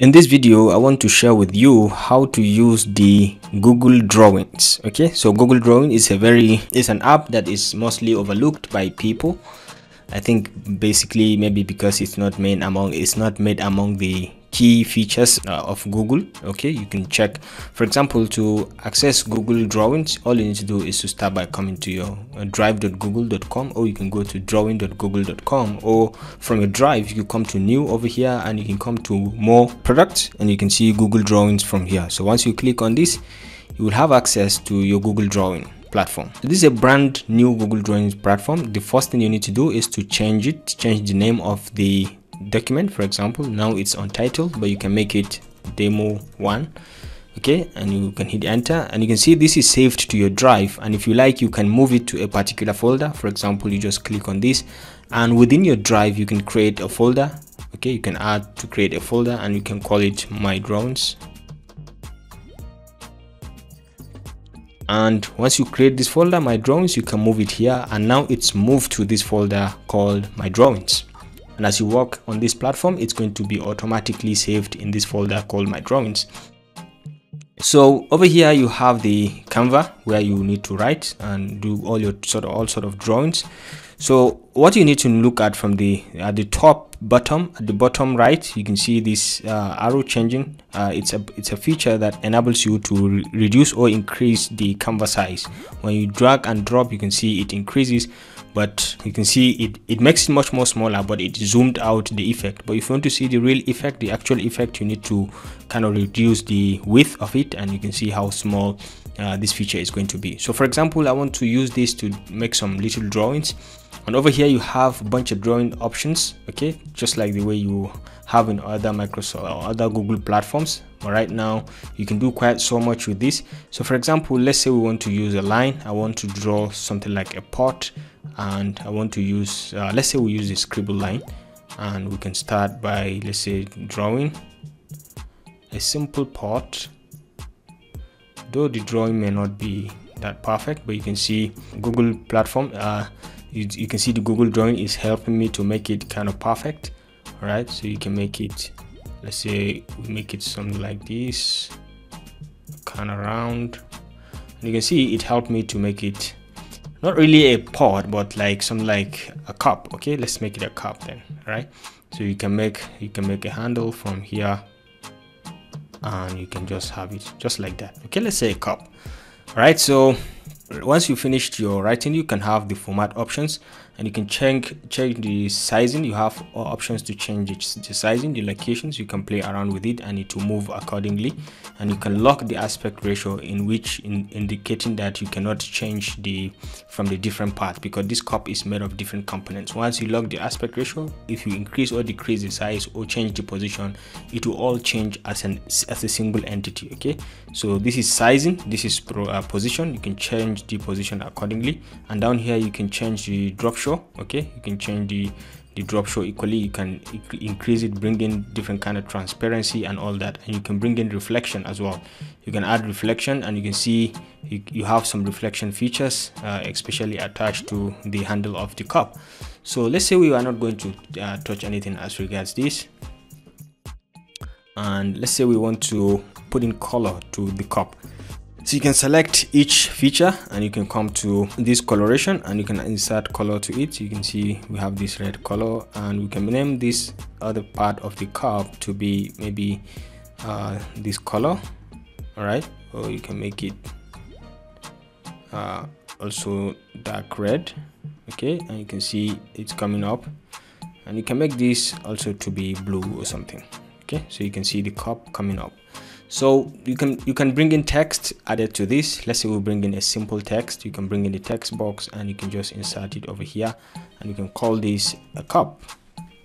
In this video, I want to share with you how to use the Google Drawings. Okay, so Google Drawing is a very is an app that is mostly overlooked by people. I think basically maybe because it's not made among it's not made among the key features uh, of Google. Okay, you can check, for example, to access Google Drawings, all you need to do is to start by coming to your uh, drive.google.com or you can go to drawing.google.com or from your drive, you come to new over here and you can come to more products and you can see Google Drawings from here. So once you click on this, you will have access to your Google Drawing platform. So this is a brand new Google Drawings platform. The first thing you need to do is to change it, change the name of the document for example. Now it's untitled but you can make it demo one okay? And you can hit enter and you can see this is saved to your drive. And if you like you can move it to a particular folder. For example you just click on this and within your drive you can create a folder okay? You can add to create a folder and you can call it my drawings and once you create this folder my drawings you can move it here. And now it's moved to this folder called my drawings. And as you work on this platform it's going to be automatically saved in this folder called my drawings. So over here you have the canva where you need to write and do all your sort of all sort of drawings. So what you need to look at from the at the top bottom at the bottom right you can see this uh, arrow changing. Uh, it's a it's a feature that enables you to re reduce or increase the canvas size. When you drag and drop you can see it increases but you can see it it makes it much more smaller but it zoomed out the effect. But if you want to see the real effect the actual effect you need to kind of reduce the width of it and you can see how small uh, this feature is going to be. So for example i want to use this to make some little drawings and over here you have a bunch of drawing options okay? Just like the way you have in other microsoft or other google platforms. But right now you can do quite so much with this. So for example let's say we want to use a line. I want to draw something like a pot and I want to use uh, let's say we use a scribble line. And we can start by let's say drawing a simple pot. Though the drawing may not be that perfect but you can see Google platform uh, you, you can see the Google drawing is helping me to make it kind of perfect all right? So you can make it let's say we make it something like this kind of round. And you can see it helped me to make it not really a pot but like some like a cup okay? Let's make it a cup then right? So you can make you can make a handle from here and you can just have it just like that okay? Let's say a cup all right? So once you finished your writing you can have the format options and you can change change the sizing. You have options to change the sizing the locations. You can play around with it and it will move accordingly. And you can lock the aspect ratio in which in indicating that you cannot change the from the different parts because this cup is made of different components. Once you lock the aspect ratio if you increase or decrease the size or change the position it will all change as an as a single entity okay? So this is sizing this is pro, uh, position. You can change the position accordingly. And down here you can change the drop show okay? You can change the the drop shadow equally. You can increase it bring in different kind of transparency and all that. And you can bring in reflection as well. You can add reflection and you can see you, you have some reflection features uh, especially attached to the handle of the cup. So let's say we are not going to uh, touch anything as regards this. And let's say we want to put in color to the cup so you can select each feature and you can come to this coloration and you can insert color to it. You can see we have this red color and we can name this other part of the cup to be maybe uh, this color all right or you can make it uh, also dark red okay? And you can see it's coming up. And you can make this also to be blue or something okay? So you can see the cup coming up so you can you can bring in text added to this. Let's say we bring in a simple text. You can bring in the text box and you can just insert it over here and you can call this a cup.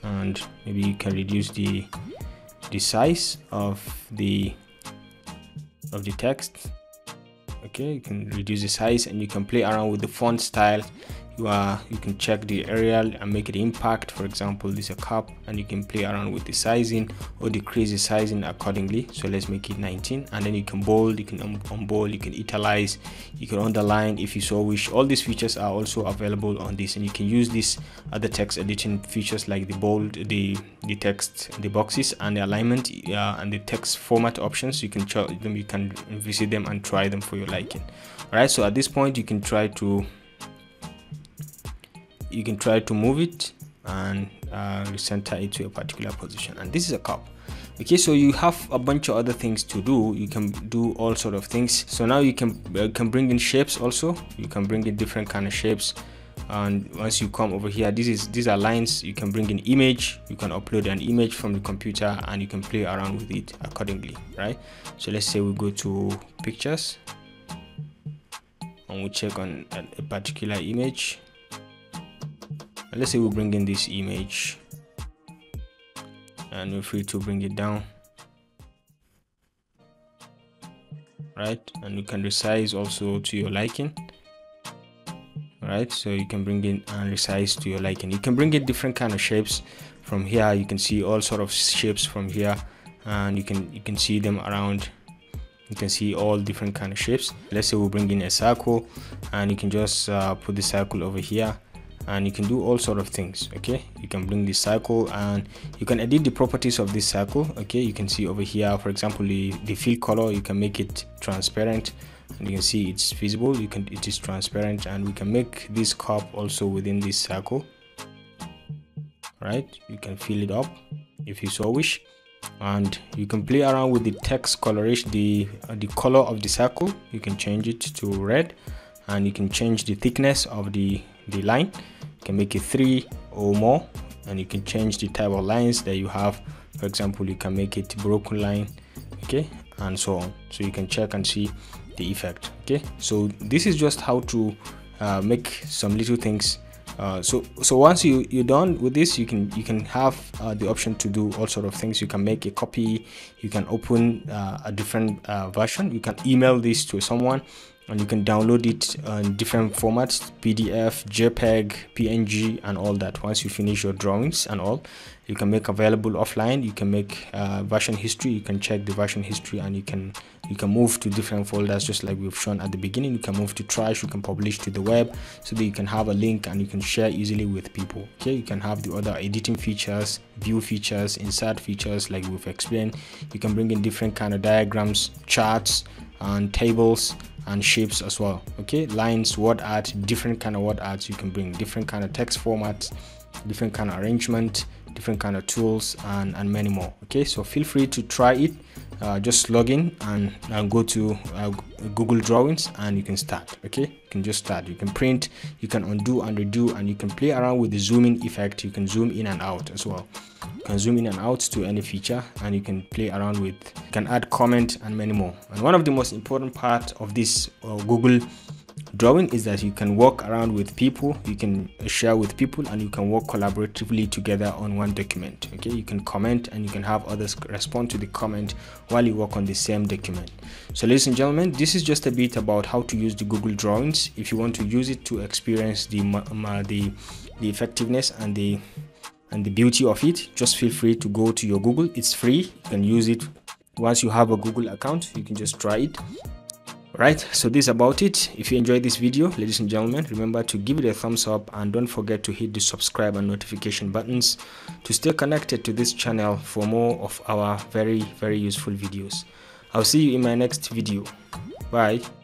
And maybe you can reduce the the size of the of the text. Okay you can reduce the size and you can play around with the font style you are you can check the Arial and make it impact. For example this is a cup and you can play around with the sizing or decrease the sizing accordingly. So let's make it 19 and then you can bold you can unbold you can italize you can underline if you so wish. All these features are also available on this and you can use this other text editing features like the bold the the text the boxes and the alignment uh, and the text format options. You can them you can visit them and try them for your liking. All right so at this point you can try to you can try to move it and uh, recenter it to a particular position. And this is a cup. Okay so you have a bunch of other things to do. You can do all sort of things. So now you can uh, can bring in shapes also. You can bring in different kind of shapes. And once you come over here this is these are lines. You can bring in image. You can upload an image from the computer and you can play around with it accordingly right? So let's say we go to pictures and we check on a particular image let's say we bring in this image. And we're free to bring it down. Right? And you can resize also to your liking. Right? So you can bring in and resize to your liking. You can bring in different kind of shapes from here. You can see all sort of shapes from here. And you can you can see them around. You can see all different kind of shapes. Let's say we bring in a circle. And you can just uh, put the circle over here and you can do all sort of things okay? You can bring this circle and you can edit the properties of this circle okay? You can see over here for example the, the fill color you can make it transparent and you can see it's visible. You can it is transparent and we can make this cup also within this circle right? You can fill it up if you so wish and you can play around with the text coloration the uh, the color of the circle. You can change it to red and you can change the thickness of the the line can make it three or more and you can change the type of lines that you have. For example you can make it broken line okay and so on. So you can check and see the effect okay? So this is just how to uh, make some little things uh, so so once you you're done with this you can you can have uh, the option to do all sort of things. You can make a copy you can open uh, a different uh, version. You can email this to someone and you can download it in different formats pdf jpeg png and all that. Once you finish your drawings and all you can make available offline. You can make uh, version history. You can check the version history and you can you can move to different folders just like we've shown at the beginning. You can move to trash. You can publish to the web so that you can have a link and you can share easily with people. Okay? You can have the other editing features view features insert features like we've explained. You can bring in different kind of diagrams charts and tables and shapes as well okay? Lines word art different kind of word arts you can bring. Different kind of text formats different kind of arrangement different kind of tools and and many more okay? So feel free to try it. Uh, just log in and, go to uh, google drawings and you can start okay? You can just start. You can print you can undo and redo and you can play around with the zooming effect. You can zoom in and out as well you can zoom in and out to any feature and you can play around with you can add comment and many more. And one of the most important part of this uh, google drawing is that you can work around with people you can share with people and you can work collaboratively together on one document okay? You can comment and you can have others respond to the comment while you work on the same document. So ladies and gentlemen this is just a bit about how to use the google drawings if you want to use it to experience the the the effectiveness and the and the beauty of it just feel free to go to your google. It's free. You can use it. Once you have a google account you can just try it. Right so this is about it. If you enjoyed this video ladies and gentlemen remember to give it a thumbs up and don't forget to hit the subscribe and notification buttons to stay connected to this channel for more of our very very useful videos. I'll see you in my next video. Bye